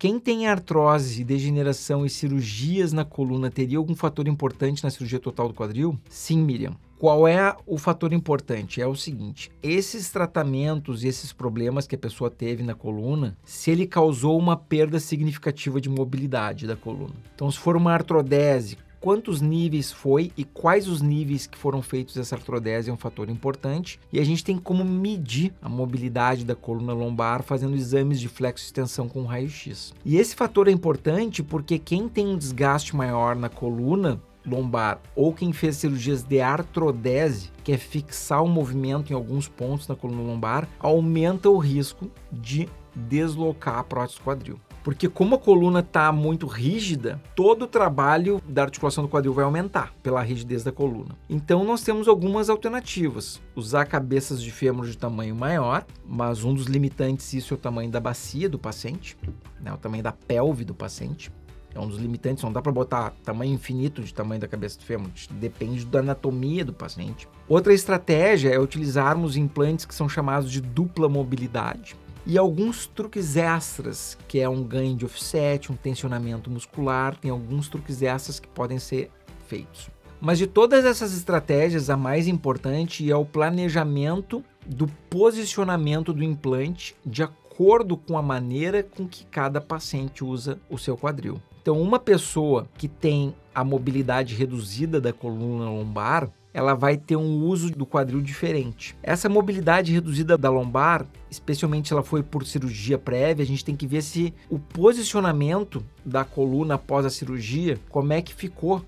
Quem tem artrose, degeneração e cirurgias na coluna teria algum fator importante na cirurgia total do quadril? Sim, Miriam. Qual é o fator importante? É o seguinte: esses tratamentos e esses problemas que a pessoa teve na coluna, se ele causou uma perda significativa de mobilidade da coluna. Então, se for uma artrodese quantos níveis foi e quais os níveis que foram feitos essa artrodese é um fator importante. E a gente tem como medir a mobilidade da coluna lombar fazendo exames de flexo extensão com raio-x. E esse fator é importante porque quem tem um desgaste maior na coluna lombar ou quem fez cirurgias de artrodese, que é fixar o movimento em alguns pontos na coluna lombar, aumenta o risco de deslocar a prótese quadril. Porque como a coluna está muito rígida, todo o trabalho da articulação do quadril vai aumentar pela rigidez da coluna. Então nós temos algumas alternativas. Usar cabeças de fêmur de tamanho maior, mas um dos limitantes isso é o tamanho da bacia do paciente, né, o tamanho da pelve do paciente. É um dos limitantes, não dá para botar tamanho infinito de tamanho da cabeça do fêmur, depende da anatomia do paciente. Outra estratégia é utilizarmos implantes que são chamados de dupla mobilidade e alguns truques extras, que é um ganho de offset, um tensionamento muscular, tem alguns truques extras que podem ser feitos. Mas de todas essas estratégias, a mais importante é o planejamento do posicionamento do implante de acordo com a maneira com que cada paciente usa o seu quadril. Então, uma pessoa que tem a mobilidade reduzida da coluna lombar, ela vai ter um uso do quadril diferente. Essa mobilidade reduzida da lombar, especialmente ela foi por cirurgia prévia, a gente tem que ver se o posicionamento da coluna após a cirurgia, como é que ficou.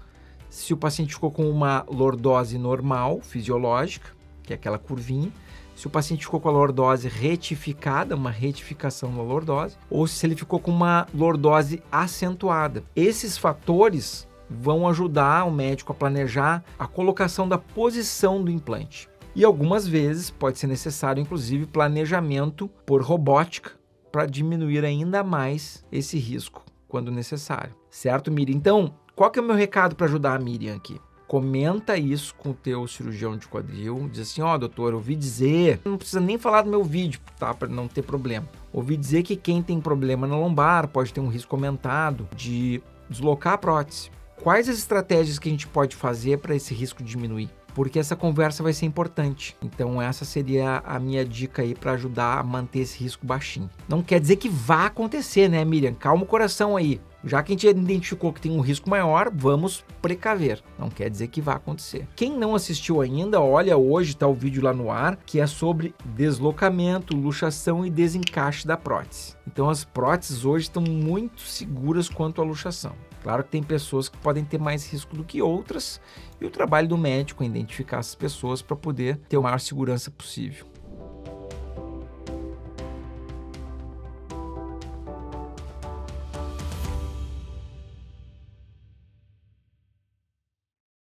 Se o paciente ficou com uma lordose normal, fisiológica, que é aquela curvinha, se o paciente ficou com a lordose retificada, uma retificação da lordose, ou se ele ficou com uma lordose acentuada. Esses fatores vão ajudar o médico a planejar a colocação da posição do implante. E algumas vezes pode ser necessário, inclusive, planejamento por robótica para diminuir ainda mais esse risco quando necessário. Certo, Miriam? Então, qual que é o meu recado para ajudar a Miriam aqui? Comenta isso com o teu cirurgião de quadril, diz assim, ó, oh, doutor, ouvi dizer, não precisa nem falar do meu vídeo, tá, para não ter problema. Ouvi dizer que quem tem problema na lombar pode ter um risco aumentado de deslocar a prótese quais as estratégias que a gente pode fazer para esse risco diminuir? Porque essa conversa vai ser importante. Então, essa seria a minha dica aí para ajudar a manter esse risco baixinho. Não quer dizer que vá acontecer, né, Miriam? Calma o coração aí. Já que a gente identificou que tem um risco maior, vamos precaver. Não quer dizer que vai acontecer. Quem não assistiu ainda, olha hoje está o vídeo lá no ar, que é sobre deslocamento, luxação e desencaixe da prótese. Então as próteses hoje estão muito seguras quanto à luxação. Claro que tem pessoas que podem ter mais risco do que outras, e o trabalho do médico é identificar essas pessoas para poder ter a maior segurança possível.